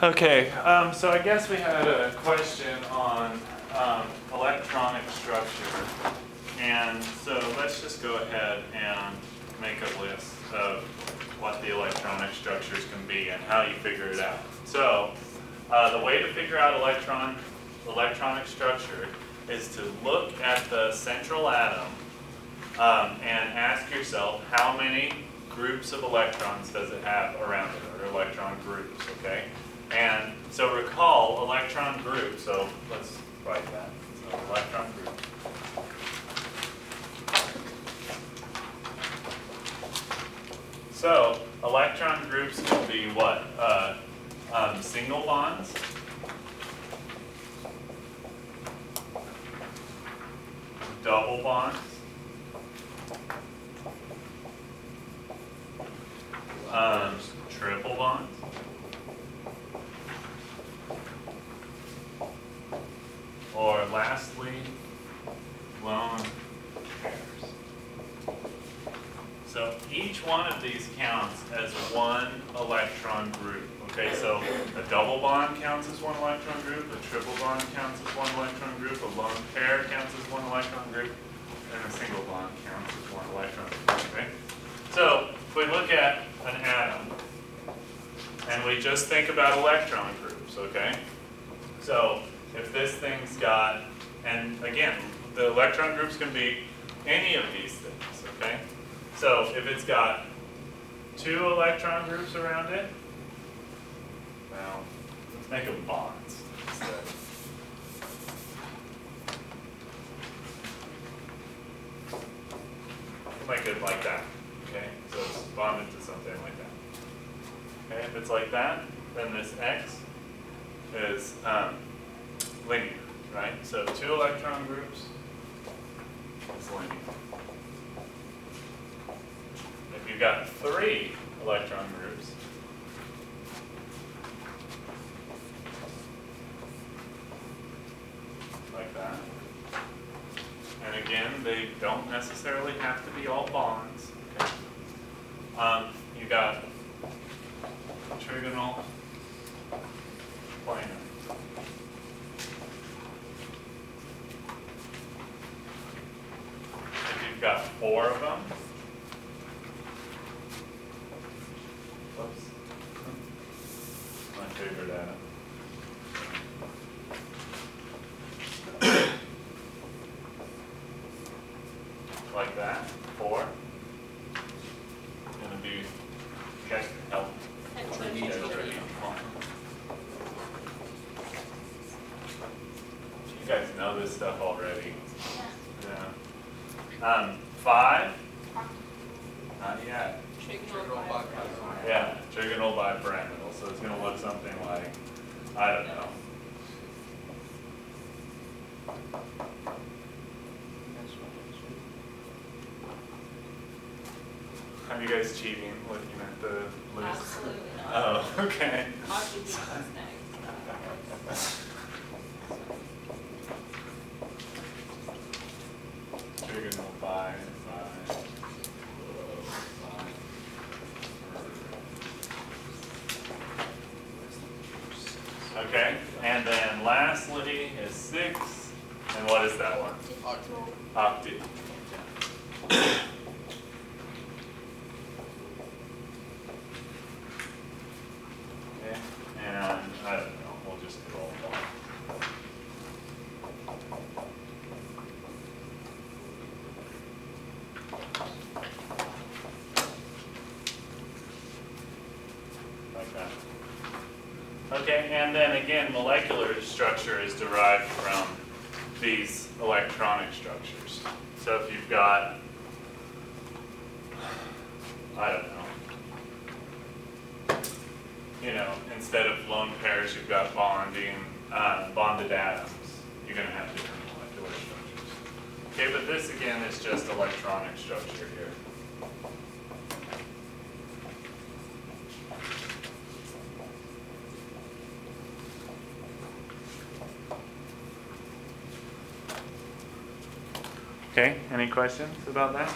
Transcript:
Okay, um, so I guess we had a question on um, electronic structure. And so let's just go ahead and make a list of what the electronic structures can be and how you figure it out. So uh, the way to figure out electron electronic structure is to look at the central atom um, and ask yourself how many groups of electrons does it have around it, or electron groups, okay? And so recall electron group, so let's write that. So electron group. So electron groups will be what? Uh, um, single bonds, double bonds, um, triple bonds, or lastly, lone pairs. So each one of these counts as one electron group. Okay, so a double bond counts as one electron group, a triple bond counts as one electron group, a lone pair counts as one electron group, and a single bond counts as one electron group. Okay? So if we look at an atom, and we just think about electron groups, okay? So if this thing's got, and again, the electron groups can be any of these things, okay? So if it's got two electron groups around it, well, let's make them bonds instead. Make it like that, okay? So it's bonded to something like that. Okay, if it's like that, then this X is um, linear, right? So two electron groups is linear. If you've got three electron groups, like that. And again, they don't necessarily have to be all bonds. Okay. Um, you got trigonal planar. If you've got four of them, whoops, my favorite atom. Like that, four. Gonna be, you guys help. You guys. You guys know this stuff already. Yeah. Um, five? Not yet. Yeah, trigonal bipyramidal, so it's gonna look something like, I don't know. Are you guys cheating looking at the list? Absolutely not. Oh, okay. Okay, and then lastly is six, and what is that one? Octave. Okay, and I don't know, we'll just do all one. Like that. Okay, and then again, molecular structure is derived from these electronic structures. So if you've got, I don't know, you know, instead of lone pairs, you've got bonding, uh, bonded atoms, you're gonna have different molecular structures. Okay, but this again is just electronic structure here. Okay, any questions about that?